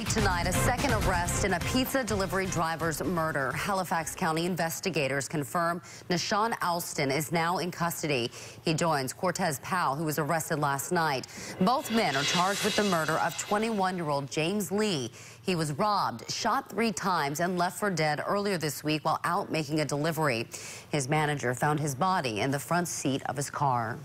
late tonight, a second arrest in a pizza delivery driver's murder. Halifax County investigators confirm Nashawn Alston is now in custody. He joins Cortez Powell, who was arrested last night. Both men are charged with the murder of 21-year-old James Lee. He was robbed, shot three times, and left for dead earlier this week while out making a delivery. His manager found his body in the front seat of his car.